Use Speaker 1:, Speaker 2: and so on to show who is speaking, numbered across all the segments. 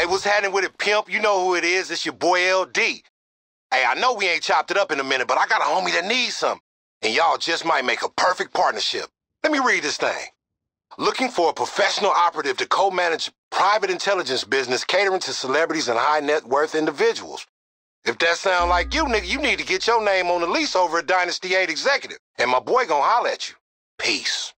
Speaker 1: Hey, what's happening with it, pimp? You know who it is. It's your boy LD. Hey, I know we ain't chopped it up in a minute, but I got a homie that needs some. And y'all just might make a perfect partnership. Let me read this thing. Looking for a professional operative to co-manage private intelligence business catering to celebrities and high net worth individuals. If that sound like you, nigga, you need to get your name on the lease over at Dynasty 8 Executive. And my boy gonna holler at you. Peace.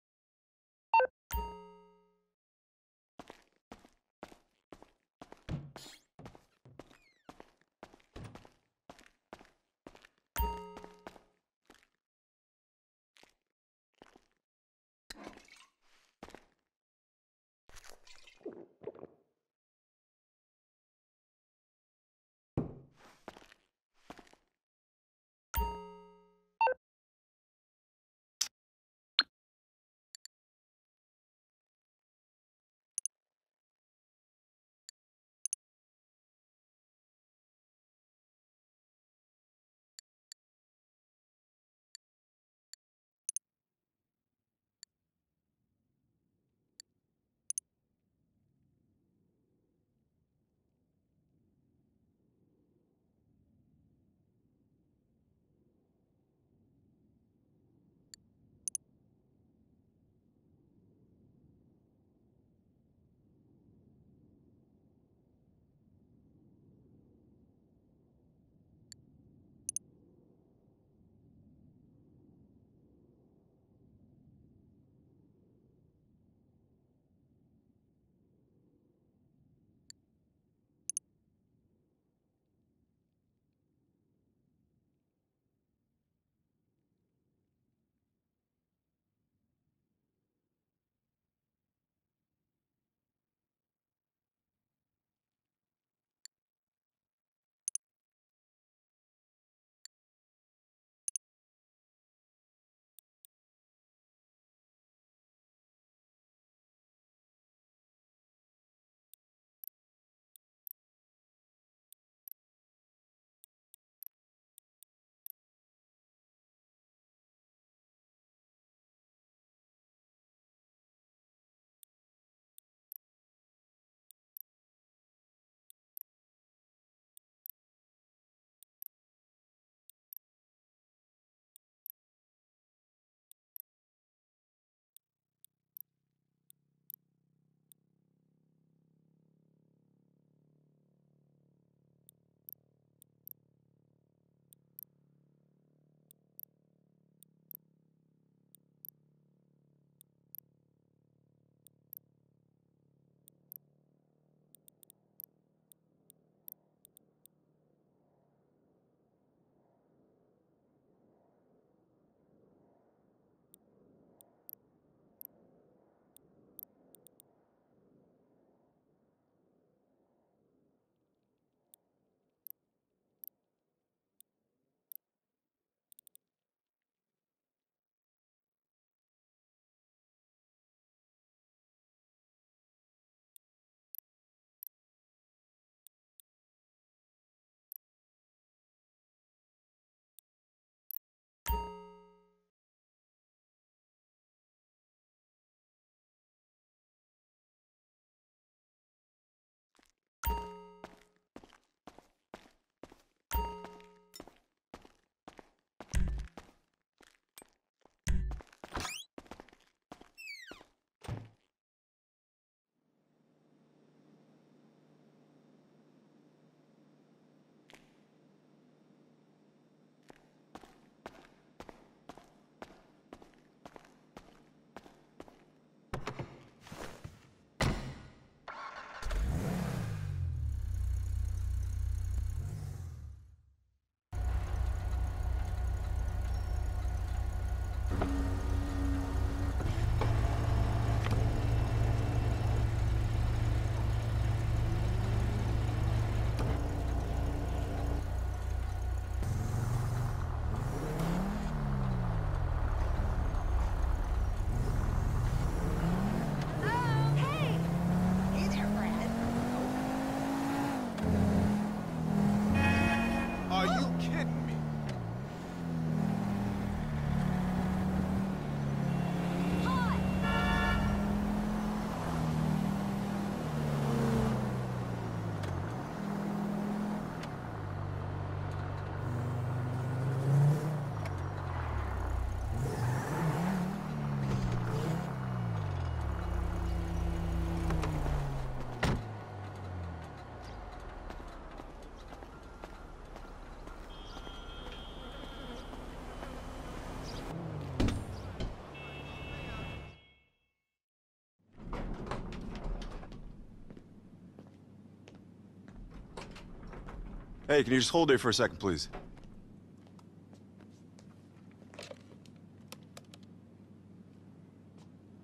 Speaker 2: Hey, can you just hold there for a second, please?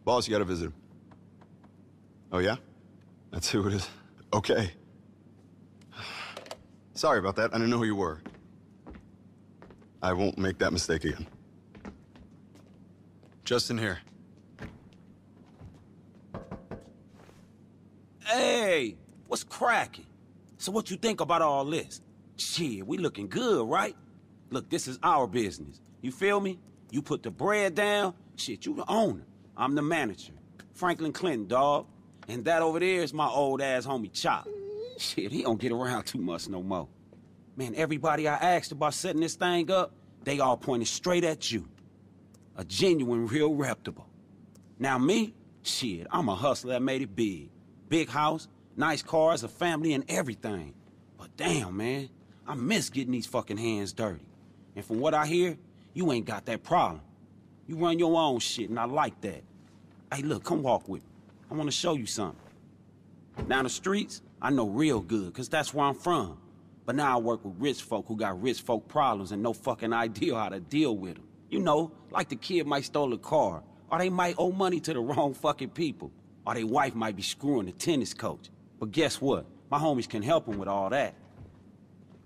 Speaker 2: Boss, you got a visitor. Oh, yeah? That's who it is. Okay. Sorry about that. I didn't know who you were. I won't make that mistake again. Justin here.
Speaker 3: Hey, what's cracking? So what you think about all this? Shit, we looking good, right? Look, this is our business. You feel me? You put the bread down, shit, you the owner. I'm the manager. Franklin Clinton, dog. And that over there is my old ass homie Chop. Shit, he don't get around too much no more. Man, everybody I asked about setting this thing up, they all pointed straight at you. A genuine, real reputable. Now me? Shit, I'm a hustler that made it big. Big house, nice cars, a family, and everything. But damn, man, I miss getting these fucking hands dirty. And from what I hear, you ain't got that problem. You run your own shit, and I like that. Hey, look, come walk with me. I want to show you something. Down the streets, I know real good, because that's where I'm from. But now I work with rich folk who got rich folk problems and no fucking idea how to deal with them. You know, like the kid might stole a car, or they might owe money to the wrong fucking people, or their wife might be screwing the tennis coach. But guess what? My homies can help them with all that.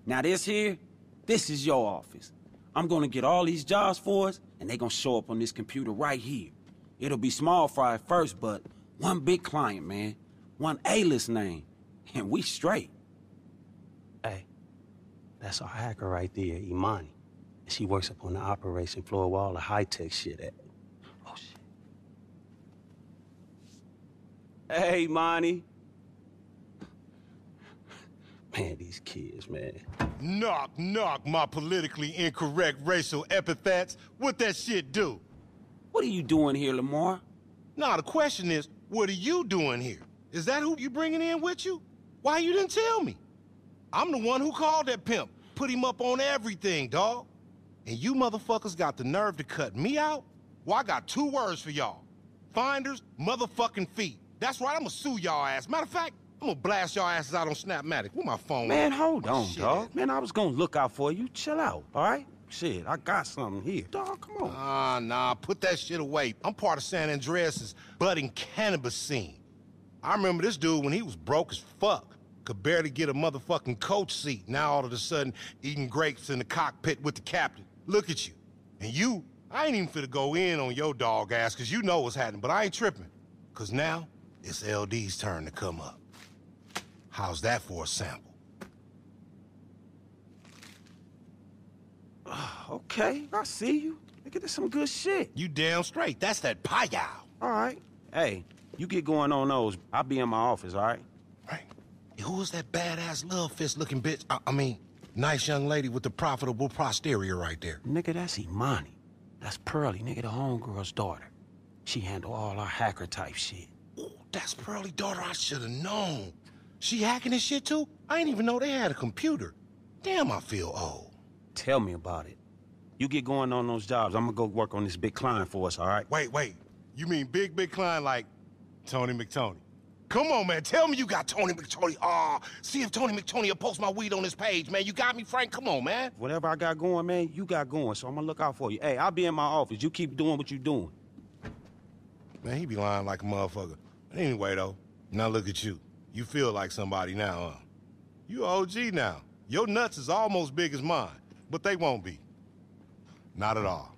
Speaker 3: Now this here, this is your office. I'm gonna get all these jobs for us, and they gonna show up on this computer right here. It'll be small fry at first, but one big client, man. One A-list name. And we straight.
Speaker 4: Hey, that's our hacker right there, Imani. She works up on the operation floor where all the high-tech shit at. Oh, shit. Hey, Imani. Man, these kids, man.
Speaker 1: Knock, knock, my politically incorrect racial epithets. What that shit do?
Speaker 3: What are you doing here, Lamar?
Speaker 1: Nah, the question is, what are you doing here? Is that who you bringing in with you? Why you didn't tell me? I'm the one who called that pimp, put him up on everything, dog. And you motherfuckers got the nerve to cut me out? Well, I got two words for y'all. Finders, motherfucking feet. That's right, I'ma sue y'all ass. Matter of fact, I'm gonna blast y'all asses out on Snapmatic. Where my phone
Speaker 3: Man, hold on,
Speaker 1: shit.
Speaker 3: dog. Man, I was gonna look out for you. Chill out, all right? Shit, I got something here. Dog, come on.
Speaker 1: Ah, nah, put that shit away. I'm part of San Andreas' budding cannabis scene. I remember this dude when he was broke as fuck. Could barely get a motherfucking coach seat. Now all of a sudden, eating grapes in the cockpit with the captain. Look at you. And you, I ain't even finna go in on your dog ass, cause you know what's happening, but I ain't tripping. Cause now, it's LD's turn to come up. How's that for a sample?
Speaker 3: Uh, okay, I see you. Look at this, some good shit.
Speaker 1: You damn straight. That's that paiyow.
Speaker 3: All right. Hey, you get going on those. I'll be in my office, all right?
Speaker 1: Right. Who was that badass love fist looking bitch? I, I mean, nice young lady with the profitable posterior right there.
Speaker 3: Nigga, that's Imani. That's Pearly, nigga, the homegirl's daughter. She handle all our hacker type shit.
Speaker 1: Ooh, that's Pearly daughter I should have known. She hacking this shit too? I didn't even know they had a computer. Damn, I feel old.
Speaker 3: Tell me about it. You get going on those jobs. I'm gonna go work on this big client for us, all right?
Speaker 1: Wait, wait. You mean big, big client like Tony McTony? Come on, man. Tell me you got Tony McTony. Ah, see if Tony McTony will post my weed on his page, man. You got me, Frank? Come on, man.
Speaker 3: Whatever I got going, man, you got going, so I'm gonna look out for you. Hey, I'll be in my office. You keep doing what you doing.
Speaker 1: Man, he be lying like a motherfucker. But Anyway, though, now look at you. You feel like somebody now, huh? You OG now. Your nuts is almost big as mine, but they won't be. Not at all.